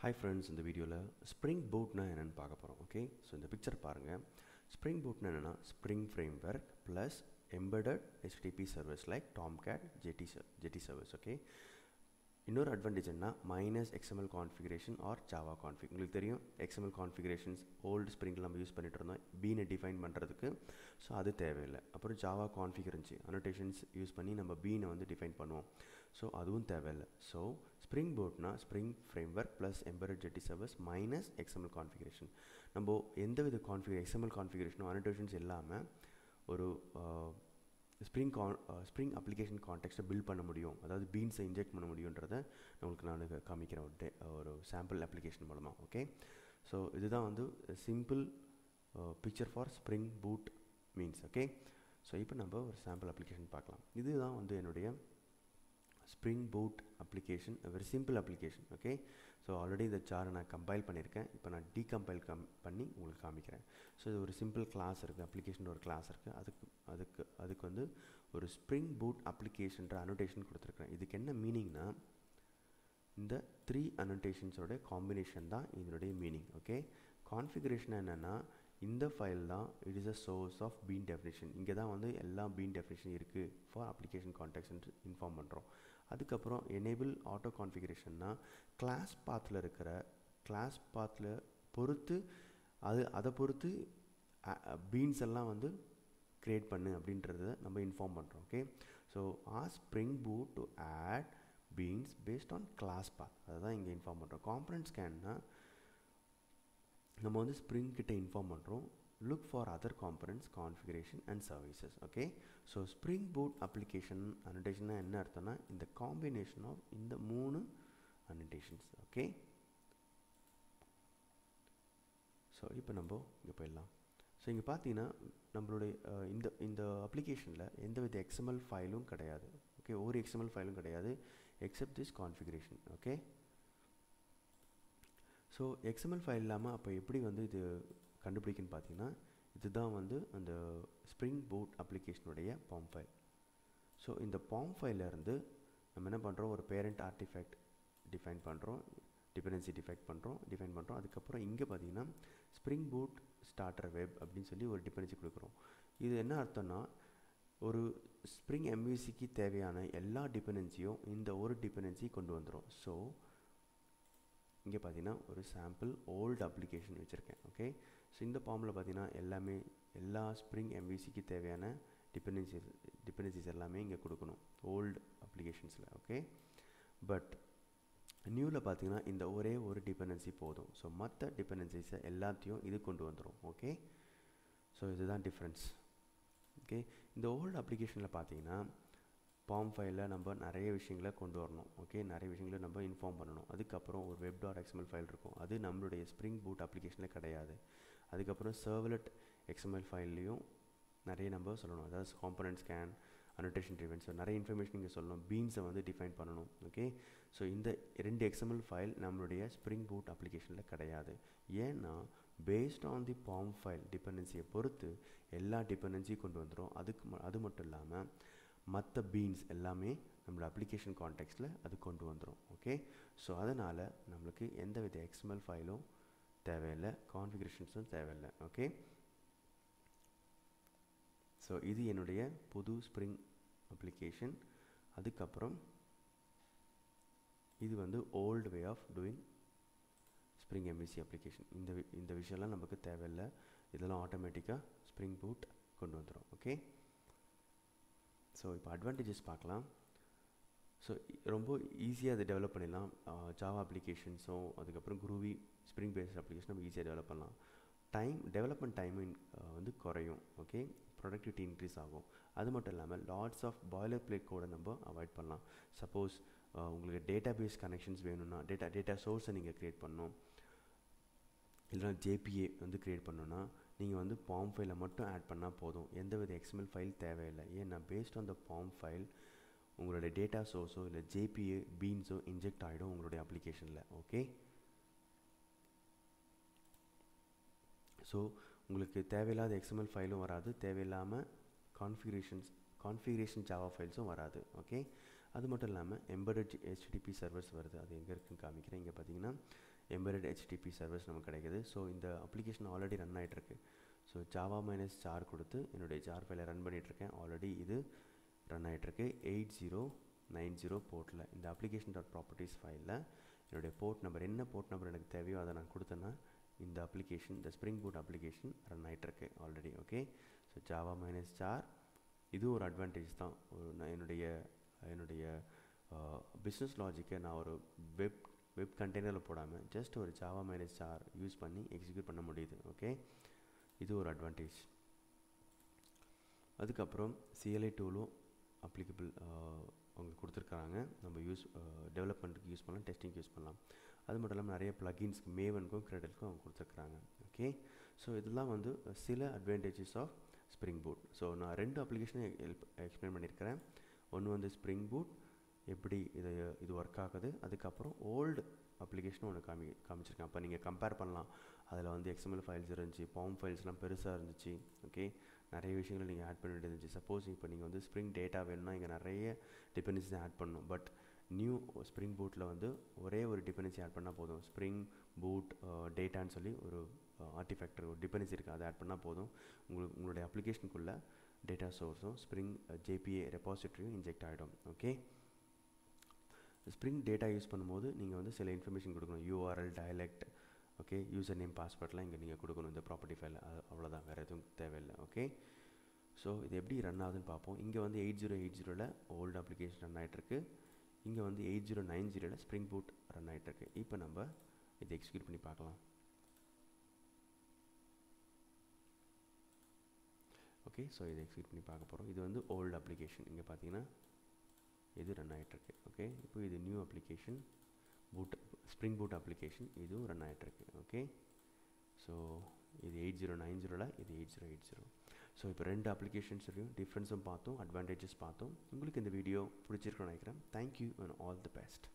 Hi friends இந்த வீடியோவில் spring பூட்னா என்னென்னு பார்க்க போகிறோம் ஓகே ஸோ இந்த பிக்சர் பாருங்கள் ஸ்ப்ரிங் பூட்னா என்னென்னா Spring framework plus embedded HTTP service like Tomcat Jetty Jetty service okay இன்னொரு அட்வான்டேஜ் என்ன? Minus XML configuration or Java config உங்களுக்கு தெரியும் எக்ஸ்எம்எல் கான்ஃபிகரேஷன்ஸ் ஓல்டு ஸ்ப்ரிங்கில் நம்ம யூஸ் பண்ணிட்டு இருந்தோம் பீனை டிஃபைன் பண்ணுறதுக்கு ஸோ அது தேவையில்லை. அப்புறம் ஜாவா கான்ஃபிக் இருந்துச்சு. அனோட்டேஷன்ஸ் யூஸ் பண்ணி நம்ம பீனை வந்து டிஃபைன் பண்ணுவோம். ஸோ அதுவும் தேவையில்லை. So spring போட்னா Spring framework plus embedded Jetty service minus XML configuration நம்ம எந்த வித கான்ஃபிகர் எக்ஸ்எம்எல் கான்ஃபிகரேஷனும் அனோட்டேஷன்ஸ் இல்லாமல் ஒரு ஸ்ப்ரிங் கான் ஸ்ப்ரிங் அப்ளிகேஷன் கான்டெக்ட்டை பில்ட் பண்ண முடியும். அதாவது பீன்ஸை இன்ஜெக்ட் பண்ண முடியுன்றதை உங்களுக்கு நான் காமிக்கிறேன். ஒரு டே ஒரு சாம்பிள் அப்ளிகேஷன் மூலமாக ஓகே ஸோ இதுதான் வந்து simple picture for Spring Boot means okay so இப்போ நம்ம ஒரு சாம்பிள் அப்ளிகேஷன் பார்க்கலாம். இதுதான் வந்து என்னுடைய Spring Boot application very simple application okay so already இந்த சாரை நான் கம்பைல் பண்ணியிருக்கேன் இப்போ நான் டீகம்பைல் கம் பண்ணி உங்களுக்கு காமிக்கிறேன் ஸோ இது ஒரு சிம்பிள் கிளாஸ் இருக்குது அப்ளிகேஷன் ஒரு கிளாஸ் இருக்குது அதுக்கு அதுக்கு அதுக்கு வந்து ஒரு ஸ்ப்ரிங் பூட் அப்ளிகேஷன்ற அனோட்டேஷன் கொடுத்துருக்குறேன். இதுக்கு என்ன மீனிங்னா இந்த த்ரீ அனோட்டேஷன்ஸோட காம்பினேஷன் தான் இதனுடைய மீனிங் ஓகே கான்ஃபிகரேஷன் என்னென்னா இந்த ஃபைல் தான் it is a source of bean definition இங்கே தான் வந்து எல்லா பீன் டெஃபினேஷன் இருக்குது ஃபார் அப்ளிகேஷன் கான்டெக்ட் இன்ஃபார்ம் பண்ணுறோம் அதுக்கப்புறம் எனேபிள் ஆட்டோ கான்ஃபிகரேஷன்னா கிளாஸ் பாத்தில் இருக்கிற கிளாஸ் பாத்தில் பொறுத்து அது அதை பொறுத்து பீன்ஸ் எல்லாம் வந்து க்ரியேட் பண்ணு அப்படின்றத நம்ம இன்ஃபார்ம் பண்ணுறோம் okay so ah Spring Boot to add beans based on class path அதை தான் இங்கே இன்ஃபார்ம் பண்ணுறோம் காம்பனன்ட் ஸ்கேன்னா நம்ம வந்து ஸ்ப்ரிங் கிட்ட இன்ஃபார்ம் பண்ணுறோம் look for other components configuration and services okay so Spring Boot application அனடேஷன்னா என்ன அர்த்தம்னா இந்த காம்பினேஷன் ஆஃப் இந்த மூணு அனடேஷன்ஸ் ஓகே ஸோ இப்போ நம்ம இங்கே போயிடலாம். ஸோ இங்கே பார்த்தீங்கன்னா நம்மளுடைய இந்த இந்த அப்ளிகேஷனில் எந்த வித எக்ஸ்எம்எல் ஃபைலும் கிடையாது ஓகே ஒரு எக்ஸ்எம்எல் ஃபைலும் கிடையாது except this configuration okay so XML file இல்லாமல் அப்போ எப்படி வந்து இது கண்டுபிடிக்குன்னு பார்த்தீங்கன்னா இதுதான் வந்து அந்த ஸ்ப்ரிங் பூட் அப்ளிகேஷனுடைய பாம் ஃபைல் ஸோ இந்த பாம் ஃபைலேருந்து நம்ம என்ன பண்ணுறோம் ஒரு பேரண்ட் ஆர்டிஃபேக்ட் டிஃபைன் பண்ணுறோம் டிபெண்டன்சி டிஃபெக்ட் பண்ணுறோம் டிஃபைன் பண்ணுறோம் அதுக்கப்புறம் இங்கே பார்த்தீங்கன்னா ஸ்ப்ரிங் பூட் ஸ்டார்டர் வெப் அப்படின்னு சொல்லி ஒரு டிபெண்டன்சி கொடுக்குறோம். இது என்ன அர்த்தம்னா ஒரு ஸ்ப்ரிங் எம்விசிக்கு தேவையான எல்லா டிபெண்டன்சியும் இந்த ஒரு டிபெண்டன்சி கொண்டு வந்துடும் ஸோ இங்கே பார்த்தீங்கன்னா ஒரு சாம்பிள் ஓல்டு அப்ளிகேஷன் வச்சுருக்கேன் ஓகே ஸோ இந்த ஃபார்மில் பார்த்தீங்கன்னா எல்லாமே எல்லா ஸ்ப்ரிங் எம்விசிக்கு தேவையான டிபெண்டன்சிஸ் டிபெண்டன்சிஸ் எல்லாமே இங்கே கொடுக்கணும் ஓல்டு அப்ளிகேஷன்ஸில் ஓகே பட் நியூவில் பார்த்தீங்கன்னா இந்த ஒரே ஒரு டிபெண்டன்சி போதும். ஸோ மற்ற டிபெண்டன்சிஸை எல்லாத்தையும் இது கொண்டு வந்துடும் ஓகே ஸோ இதுதான் டிஃப்ரென்ஸ் ஓகே இந்த ஓல்டு அப்ளிகேஷனில் பார்த்தீங்கன்னா ஃபார்ம் ஃபைலில் நம்ம நிறைய விஷயங்களை கொண்டு வரணும் ஓகே நிறைய விஷயங்களை நம்ம இன்ஃபார்ம் பண்ணணும். அதுக்கப்புறம் ஒரு வெப் டாட் எக்ஸ்எம்எல் ஃபைல் இருக்கும். அது நம்மளுடைய ஸ்ப்ரிங் பூட் அப்ளிகேஷனில் கிடையாது. அதுக்கப்புறம் சர்வலட் எக்ஸ்எம்எல் ஃபைல்லையும் நிறைய நம்ம சொல்லணும். அதாவது component scan annotation driven so நிறைய இன்ஃபர்மேஷன் இங்கே சொல்லணும். பீன்ஸை வந்து டிஃபைன் பண்ணணும் ஓகே ஸோ இந்த ரெண்டு எக்ஸ்எம்எல் ஃபைல் நம்மளுடைய ஸ்ப்ரிங் பூட் அப்ளிகேஷனில் கிடையாது. ஏன்னா based on the POM file டிபெண்டன்சியை பொறுத்து எல்லா டிபெண்டன்சியும் கொண்டு வந்துடும் அதுக்கு அது மட்டும் இல்லாமல் மற்ற பீன்ஸ் எல்லாமே நம்மளோட அப்ளிகேஷன் கான்டெக்ட்டில் அது கொண்டு வந்துடும் ஓகே ஸோ அதனால் நம்மளுக்கு எந்த வித எக்ஸ்எம்எல் ஃபைலும் தேவையில்லை கான்ஃபிகரேஷன்ஸும் தேவையில்லை ஓகே ஸோ இது என்னுடைய புது ஸ்ப்ரிங் அப்ளிகேஷன் அதுக்கப்புறம் இது வந்து old way of doing Spring MVC application இந்த இந்த விஷயம்லாம் நமக்கு தேவையில்லை. இதெல்லாம் ஆட்டோமேட்டிக்காக ஸ்ப்ரிங் பூட் கொண்டு வந்துடும் ஓகே ஸோ இப்போ அட்வான்டேஜஸ் பார்க்கலாம். ஸோ ரொம்ப ஈஸியாக அதை டெவலப் பண்ணிடலாம். ஜாவா அப்ளிகேஷன்ஸும் அதுக்கப்புறம் குரூவி ஸ்ப்ரிங் பேஸ்ட் அப்ளிகேஷன் நம்ம ஈஸியாக டெவலப் பண்ணலாம். டைம் டெவலப்மெண்ட் டைமிங் வந்து குறையும் ஓகே ப்ரொடக்டிவிட்டி இன்க்ரீஸ் ஆகும். அது மட்டும் இல்லாமல் லாட்ஸ் ஆஃப் பாய்லர் பிளேட் கோடை நம்ம அவாய்ட் பண்ணலாம். சப்போஸ் உங்களுக்கு டேட்டா பேஸ் கனெக்ஷன்ஸ் வேணும்னா டேட்டா டேட்டா சோர்ஸை நீங்கள் க்ரியேட் பண்ணணும். இல்லைனா ஜேபிஏ வந்து க்ரியேட் பண்ணோன்னா நீங்கள் வந்து ஃபார்ம் ஃபைலை மட்டும் ஆட் பண்ணால் போதும். எந்த வித எக்ஸ்எம்எல் ஃபைல் தேவையில்லை. ஏன்னா based on the form file உங்களுடைய டேட்டா சோர்ஸோ இல்லை ஜேபிஏ பீன்ஸோ இன்ஜெக்ட் ஆகிடும் உங்களுடைய அப்ளிகேஷனில் ஓகே ஸோ உங்களுக்கு தேவையில்லாத எக்ஸ்எம்எல் ஃபைலும் வராது. தேவையில்லாமல் கான்ஃபிகரேஷன்ஸ் கான்ஃபிகரேஷன் ஜாவா ஃபைல்ஸும் வராது. ஓகே அது மட்டும் இல்லாமல் எம்பர்டட் ஹெச்டிபி சர்வர்ஸ் வருது. அது எங்கே இருக்குன்னு காமிக்கிறேன். இங்கே பார்த்தீங்கன்னா எம்பரட் ஹெச்டிபி சர்வர்ஸ் நமக்கு கிடைக்குது. ஸோ இந்த அப்ளிகேஷன் ஆல்ரெடி ரன் ஆகிட்டுருக்கு ஸோ ஜாவா மைனஸ் ஜார் கொடுத்து என்னுடைய ஜார் ஃபைலை ரன் பண்ணிகிட்ருக்கேன் ஆல்ரெடி இது ரன் ஆகிட்டுருக்கு எயிட் ஜீரோ நைன் ஜீரோ போர்ட்டில் இந்த அப்ளிகேஷன் டாட் ப்ராப்பர்ட்டிஸ் ஃபைலில் என்னுடைய போர்ட் நம்பர் என்ன போர்ட் நம்பர் எனக்கு தேவையோ அதை நான் கொடுத்தேன்னா இந்த அப்ளிகேஷன் இந்த ஸ்ப்ரிங் போட் அப்ளிகேஷன் ரன் ஆகிட்டுருக்கு already okay so Java minus jar இது ஒரு அட்வான்டேஜ் தான். ஒரு நான் என்னுடைய என்னுடைய பிஸ்னஸ் லாஜிக்கை நான் ஒரு வெப் வெப் கண்டெய்னரில் போடாமல் ஜஸ்ட் ஒரு ஜாவா மைனஸ் ஆர் யூஸ் பண்ணி எக்ஸிக்யூட் பண்ண முடியுது ஓகே இது ஒரு அட்வான்டேஜ் அதுக்கப்புறம் சிஎல்ஐ டூலும் அப்ளிகபிள் அவங்க கொடுத்துருக்காங்க நம்ம யூஸ் டெவலப்மெண்ட்டுக்கு யூஸ் பண்ணலாம் டெஸ்டிங் யூஸ் பண்ணலாம். அது மட்டும் இல்லாமல் நிறைய ப்ளகின்ஸ்க்கு மேவனுக்கும் கிரெடிட்க்கும் அவங்க கொடுத்துருக்குறாங்க ஓகே ஸோ இதெல்லாம் வந்து சில advantages of spring boot so நான் ரெண்டு அப்ளிகேஷனும் எக்ஸ்பிளைன் பண்ணியிருக்கிறேன். ஒன்று வந்து ஸ்ப்ரிங் பூட் எப்படி இது இது ஒர்க் ஆகுது அதுக்கப்புறம் ஓல்டு அப்ளிகேஷனும் ஒன்று காமி காமிச்சிருக்கேன். அப்போ நீங்கள் கம்பேர் பண்ணலாம். அதில் வந்து எக்ஸ்எம்எல் ஃபைல்ஸ் இருந்துச்சு பாம் ஃபைல்ஸ்லாம் பெருசாக இருந்துச்சு ஓகே நிறைய விஷயங்கள் நீங்கள் ஆட் பண்ண வேண்டியது இருந்துச்சு. சப்போஸ் இப்போ நீங்கள் வந்து ஸ்ப்ரிங் டேட்டா வேணும்னா இங்கே நிறைய டிபெண்டன்சி ஆட் பண்ணணும். பட் நியூ ஸ்ப்ரிங் பூட்டில் வந்து ஒரே ஒரு டிபெண்டன்சி ஆட் பண்ணால் போதும். ஸ்ப்ரிங் பூட் டேட்டான்னு சொல்லி ஒரு uh, ஆர்டிஃபேக்டர் ஒரு டிபெண்டன்சி இருக்குது அதை ஆட் பண்ணால் போதும். உங்களுக்கு உங்களுடைய அப்ளிகேஷனுக்குள்ளே டேட்டா சோர்ஸும் ஸ்ப்ரிங் ஜேபிஏ ரெப்பாசிட்டரியும் இன்ஜெக்ட் ஆகிடும் ஓகே ஸ்ப்ரிங் டேட்டா யூஸ் பண்ணும்போது நீங்கள் வந்து சில இன்ஃபர்மேஷன் கொடுக்கணும். URL dialect okay user name பாஸ்வேர்ட்லாம் இங்கே நீங்கள் கொடுக்கணும். இந்த ப்ராப்பர்ட்டி ஃபைல் அவ்வளோதான் வேறு எதுவும் தேவையில்லை ஓகே ஸோ இது எப்படி ரன் ஆகுதுன்னு பார்ப்போம். இங்கே வந்து எயிட் ஜீரோ எயிட் ஜீரோவில் ஓல்டு அப்ளிகேஷன் ரன் ஆகிட்டுருக்கு இங்கே வந்து எயிட் ஜீரோ நைன் ஜீரோவில் ஸ்ப்ரிங் பூட் ரன் ஆகிட்டுருக்கு இப்போ நம்ம இதை எக்ஸிக்யூட் பண்ணி பார்க்கலாம். ஓகே ஸோ இதை எக்ஸிட் பண்ணி பார்க்க போகிறோம் இது வந்து ஓல்டு அப்ளிகேஷன் இங்கே பார்த்தீங்கன்னா இது ரன் ஆகிட்டுருக்கு ஓகே இப்போ இது new application boot spring boot application இதுவும் ரன் ஆகிட்டுருக்கு ஓகே ஸோ இது எயிட் ஜீரோ நைன் ஜீரோவில் இது eight zero eight zero so இப்போ ரெண்டு அப்ளிகேஷன்ஸ்லையும் டிஃப்ரென்ஸும் பார்த்தோம் அட்வான்டேஜஸ் பார்த்தோம். உங்களுக்கு இந்த வீடியோ பிடிச்சிருக்கோன்னு நினைக்கிறேன். Thank you and all the best